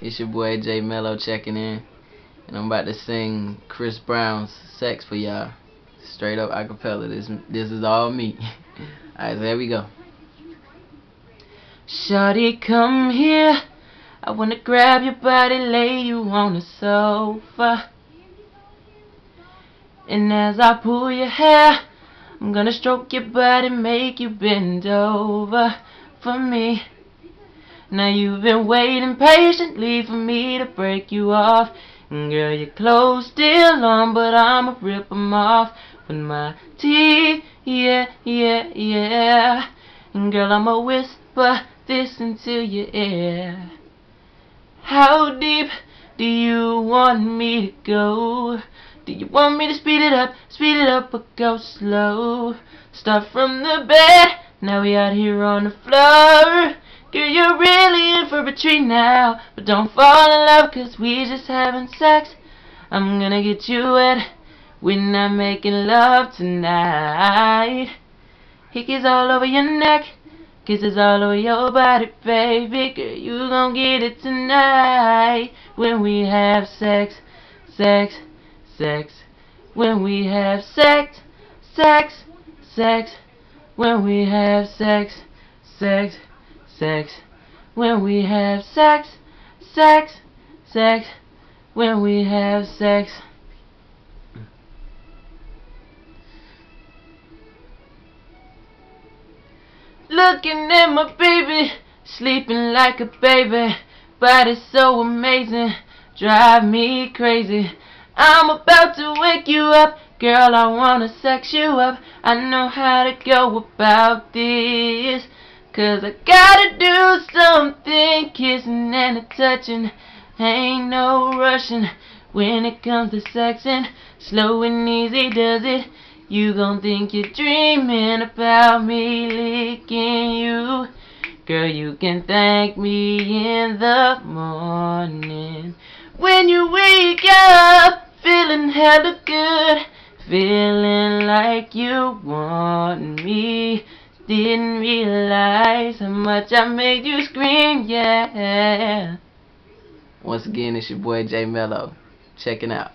It's your boy Jay Mello checking in, and I'm about to sing Chris Brown's "Sex" for y'all. Straight up acapella. This this is all me. Alright, so here we go. Shawty, come here. I wanna grab your body, lay you on the sofa. And as I pull your hair, I'm gonna stroke your body, make you bend over for me. Now you've been waiting patiently for me to break you off. And girl, your clothes still on, but I'ma rip 'em off with my teeth. Yeah, yeah, yeah. And girl, I'ma whisper this into your ear. How deep do you want me to go? Do you want me to speed it up, speed it up, or go slow? Start from the bed, now we out here on the floor. Girl, you're really in for a treat now. But don't fall in love, cause we just having sex. I'm gonna get you wet. We're not making love tonight. Hickeys all over your neck. Kisses all over your body, baby. Girl, you gon' get it tonight. When we have sex, sex, sex. When we have sex, sex, sex. When we have sex, sex sex, when we have sex, sex, sex, when we have sex. Looking at my baby, sleeping like a baby, body so amazing, drive me crazy. I'm about to wake you up, girl, I wanna sex you up, I know how to go about this. Cause I gotta do something, kissing and a touching. Ain't no rushing when it comes to sexing. Slow and easy does it. You gon' think you're dreaming about me licking you. Girl, you can thank me in the morning. When you wake up, feeling hella good. Feeling like you want me. Didn't realize how much I made you scream, yeah. Once again, it's your boy Jay Mello. Checking out.